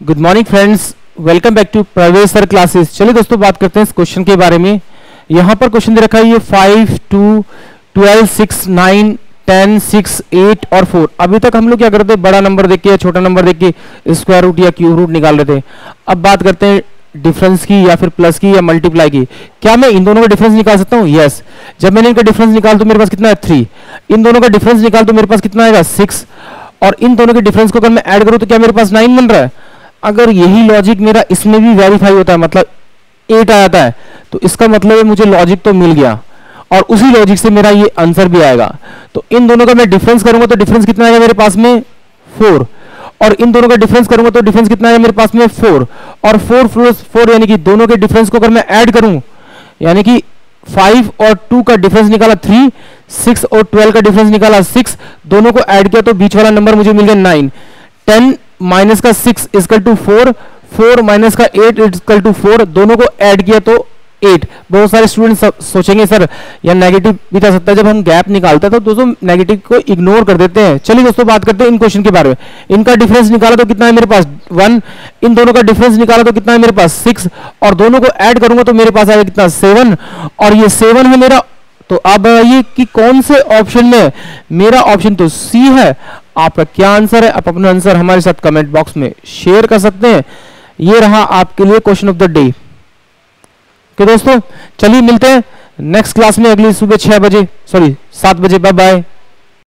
Good morning friends welcome back to Pravesh sir classes चलिए दोस्तों, बात करते हैं इस क्वेश्चन के बारे में। यहाँ पर क्वेश्चन दे रखा है ये five two twelve six nine ten six eight और फोर अभी तक हम लोग क्या करते हैं? बड़ा नंबर देख के या छोटा नंबर देख के स्क्वायर रूट या क्यूब रूट निकाल रहे थे अब बात करते हैं डिफरेंस की या फिर प्लस की या मल्टीप्लाई की। क्या मैं इन दोनों का डिफरेंस निकाल सकता हूँ? यस जब मैंने इनका डिफरेंस निकाल तो मेरे पास कितना है? थ्री इन दोनों का डिफरेंस निकाल तो मेरे पास कितना आएगा? सिक्स और इन दोनों के डिफरेंस को अगर मैं ऐड करूँ तो क्या मेरे पास नाइन बन रहा है? अगर यही लॉजिक मेरा इसमें भी वेरीफाई होता है मतलब एट आ जाता है तो इसका मतलब है मुझे लॉजिक तो मिल गया। और उसी लॉजिक से मेरा ये आंसर भी आएगा। तो इन दोनों का मैं डिफरेंस करूँगा तो डिफरेंस कितना आएगा मेरे पास में? फोर और इन दोनों का डिफरेंस करूँगा तो डिफरेंस कितना आएगा मेरे पास में? फोर और फोर प्लस फोर यानी कि दोनों के डिफरेंस को अगर मैं ऐड करूँ, यानी कि फाइव और टू का डिफरेंस निकाला थ्री सिक्स और ट्वेल्व का डिफरेंस निकाला सिक्स दोनों को ऐड किया तो बीच वाला नंबर मुझे मिल गया नाइन टेन माइनस का six is equal to four four minus का eight is equal to four, दोनों को ऐड किया तो एट। बहुत सारे स्टूडेंट सोचेंगे, सर या नेगेटिव भी जा सकता है, जब हम गैप निकालते हैं तो दोस्तों नेगेटिव को इग्नोर कर देते हैं। चलिए दोस्तों, बात करते हैं इन क्वेश्चन के बारे में। इनका डिफरेंस निकाला तो कितना है मेरे पास? वन इन दोनों का डिफरेंस निकाला तो कितना है मेरे पास? सिक्स और दोनों को ऐड करूँगा तो मेरे पास आएगा कितना? सेवन और ये सेवन है मेरा। तो आप बताइए कि कौन से ऑप्शन में मेरा ऑप्शन तो सी है। आपका क्या आंसर है, आप अपना आंसर हमारे साथ कमेंट बॉक्स में शेयर कर सकते हैं। ये रहा आपके लिए क्वेश्चन ऑफ़ द डे तो दोस्तों, चलिए मिलते हैं नेक्स्ट क्लास में अगली सुबह छह बजे सॉरी सात बजे बाय बाय